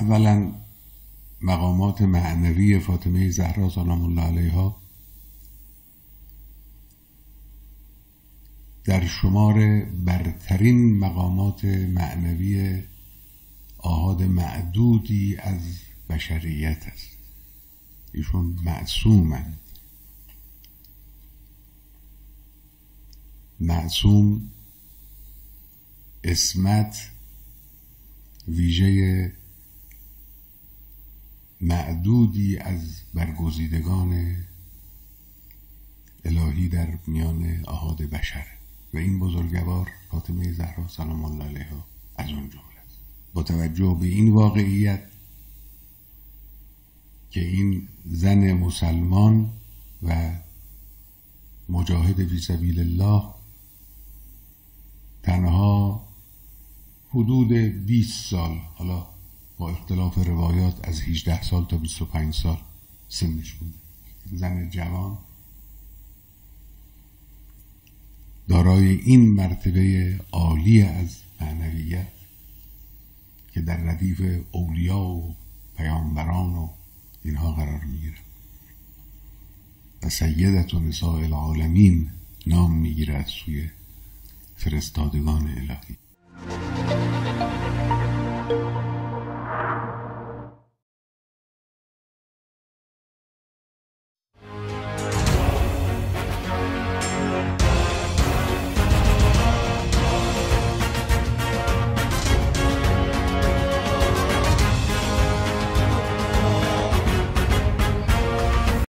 اولا مقامات معنوی فاطمه زهرا سلام الله علیها در شمار برترین مقامات معنوی آهاد معدودی از بشریت است. ایشون معصومند. معصوم اسمت ویژه معدودی از برگزیدگان الهی در میان آهاد بشر و این بزرگوار فاطمه زهرا سلام الله علیها از اون جمله است. با توجه به این واقعیت که این زن مسلمان و مجاهد فی سبیل الله تنها حدود 20 سال حالا با اختلاف روایات از 18 سال تا 25 سال سنش بود. زن جوان. دارای این مرتبه عالی از معنویت که در ردیف اولیا و پیامبران و اینها قرار می‌گیره و سیدت و نساء العالمین نام می‌گیره از سوی فرستادگان الهی.